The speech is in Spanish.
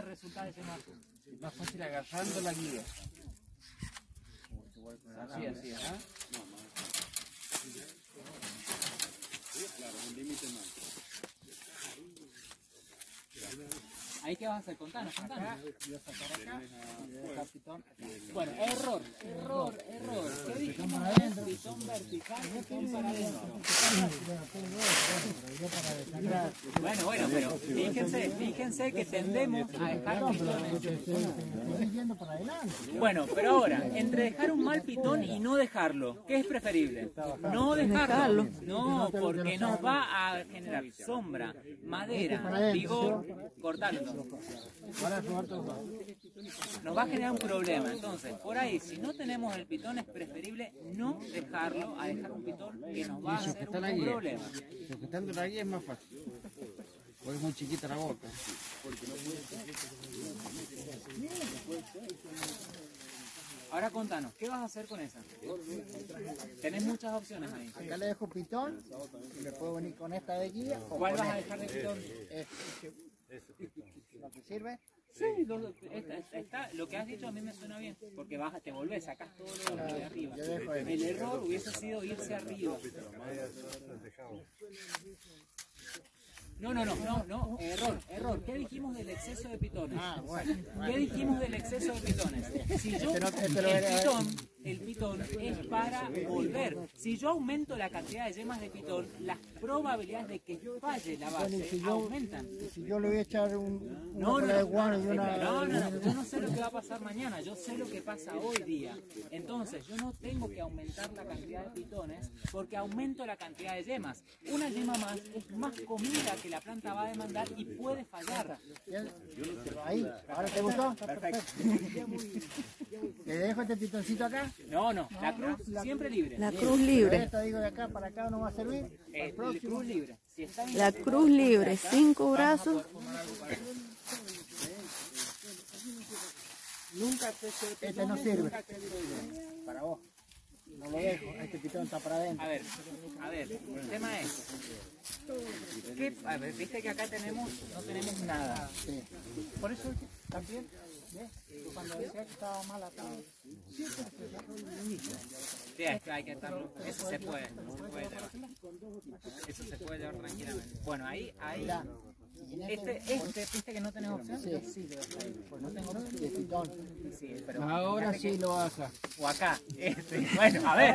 te resulta ese más? Más fácil agarrando la guía. Así, así, ¿ah? Ahí qué vas a hacer, contanos, contanos. Voy a sacar acá. Bueno, error, error, error. ¿Qué dijimos? Pitón vertical, pitón para adentro. Bueno, bueno, pero fíjense, fíjense que tendemos a dejar pitones. Bueno, pero ahora, entre dejar un mal pitón y no dejarlo, ¿qué es preferible? No dejarlo. No, porque nos va a generar sombra, madera, vigor, cortarlo. Nos va a generar un problema. Entonces, por ahí, si no tenemos el pitón, es preferible no dejarlo a dejar un pitón que nos va a hacer un problema. Sujetando la guía es más fácil. Porque es muy chiquita la boca. Ahora contanos, ¿qué vas a hacer con esa? Tenés muchas opciones ahí. Acá le dejo pitón y le puedo venir con esta de guía o ¿Cuál con vas a dejar de pitón? Este. ¿No te sirve? Sí, lo, esta- esta- está- lo que has dicho a mí me suena bien, porque vas, te volvés, sacás todo lo de arriba. El error hubiese sido irse arriba. No, no, no, no, no, error, error. ¿Qué dijimos del exceso de pitones? Ah, bueno. ¿Qué dijimos del exceso de pitones? Si yo, Este no- este el era- pitón, el pitón es para volver. Si yo aumento la cantidad de yemas de pitón, las probabilidades de que falle la base si yo- aumentan. Si yo le voy a echar un, una No, no, de guano y no, una... no, no, no, yo no sé lo que va a pasar mañana, yo sé lo que pasa hoy día. Entonces, yo no tengo que aumentar la cantidad de pitones porque aumento la cantidad de yemas. Una yema más es más comida que la planta va a demandar y puede fallar. Ahí, ¿ahora te gustó? Perfecto. ¿Te dejo este pitoncito acá? No, no, la cruz siempre libre. La cruz libre. Esta digo de acá para acá no va a servir. Eh, El próximo. cruz libre. Si está bien La cruz libre, cinco brazos. Nunca te Este no sirve. Para vos. No lo dejo. Este pitón está para adentro. A ver, a ver, el tema es. ¿qué- a ver, viste que acá tenemos, no tenemos nada. Sí. Por eso también, Cuando decía que estaba mal atado. Sí, es que hay que estarlo. Eso se puede, se puede llevar. Eso se puede llevar tranquilamente. Bueno, ahí, ahí. Este, este, viste que no tenés opción. Sí. Sí lo dejo ahí. Pues no tengo opción. Sí, pero Ahora sí que- lo baja. O acá. Este. Bueno, a ver.